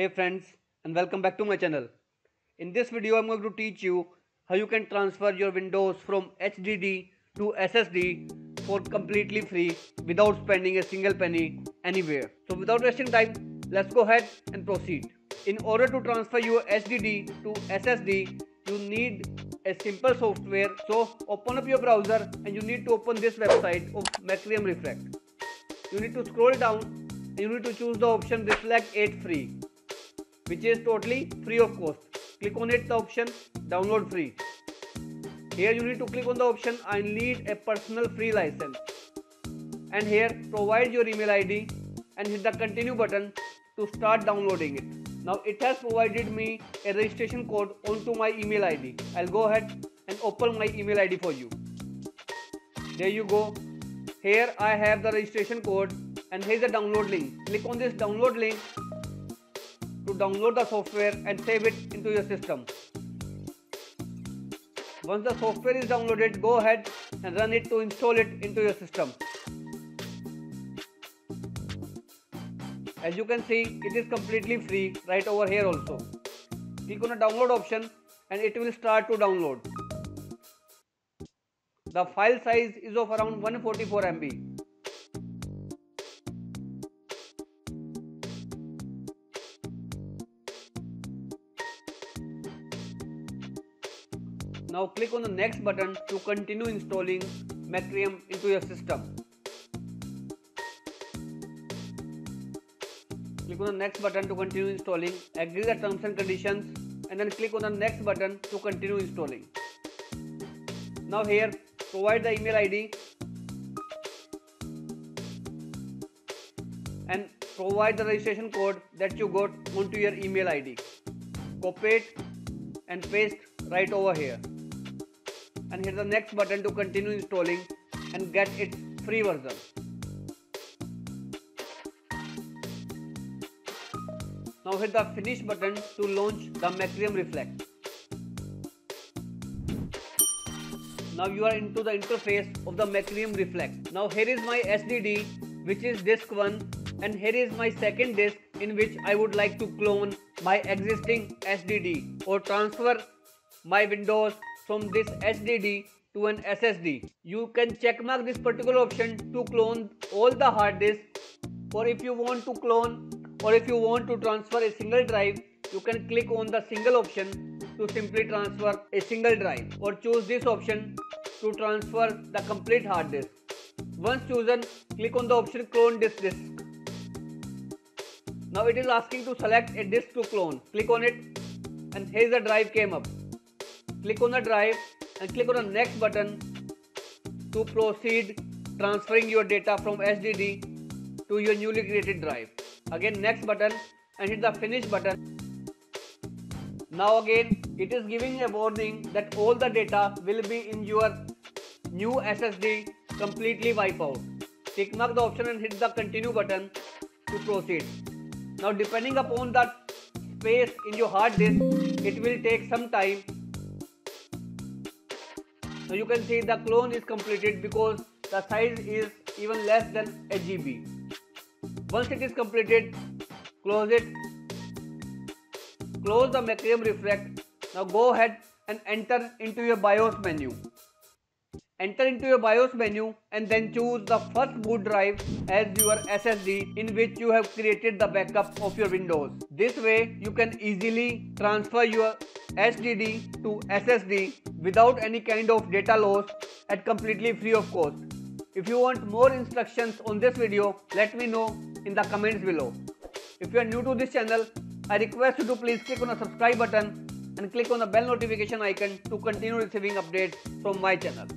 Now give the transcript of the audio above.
Hey friends and welcome back to my channel. In this video I'm going to teach you how you can transfer your Windows from HDD to SSD for completely free without spending a single penny anywhere. So without wasting time let's go ahead and proceed. In order to transfer your HDD to SSD you need a simple software so open up your browser and you need to open this website of Macrium Reflect. You need to scroll down and you need to choose the option Reflect 8 free which is totally free of cost. Click on it the option download free. Here you need to click on the option I need a personal free license and here provide your email ID and hit the continue button to start downloading it. Now it has provided me a registration code onto my email ID. I'll go ahead and open my email ID for you. There you go. Here I have the registration code and here's the download link. Click on this download link download the software and save it into your system. Once the software is downloaded, go ahead and run it to install it into your system. As you can see, it is completely free right over here also. Click on the download option and it will start to download. The file size is of around 144 MB. Now click on the next button to continue installing Macrium into your system. Click on the next button to continue installing, agree the terms and conditions and then click on the next button to continue installing. Now here provide the email ID and provide the registration code that you got onto your email ID. Copy it and paste right over here and hit the next button to continue installing and get its free version. Now hit the finish button to launch the Macrium Reflect. Now you are into the interface of the Macrium Reflect. Now here is my SSD which is disk 1 and here is my second disk in which I would like to clone my existing SSD or transfer my Windows from this SSD to an SSD. You can checkmark this particular option to clone all the hard disks or if you want to clone or if you want to transfer a single drive you can click on the single option to simply transfer a single drive or choose this option to transfer the complete hard disk. Once chosen, click on the option clone this disk. Now it is asking to select a disk to clone. Click on it and here the drive came up. Click on the drive and click on the next button to proceed transferring your data from SSD to your newly created drive. Again next button and hit the finish button. Now again it is giving a warning that all the data will be in your new SSD completely wipe out. Tick mark the option and hit the continue button to proceed. Now depending upon the space in your hard disk, it will take some time. Now you can see the clone is completed because the size is even less than a GB. Once it is completed, close it. Close the Macrium Reflect. Now go ahead and enter into your BIOS menu. Enter into your BIOS menu and then choose the first boot drive as your SSD in which you have created the backup of your Windows. This way you can easily transfer your SSD to SSD without any kind of data loss at completely free of cost. If you want more instructions on this video, let me know in the comments below. If you are new to this channel, I request you to please click on the subscribe button and click on the bell notification icon to continue receiving updates from my channel.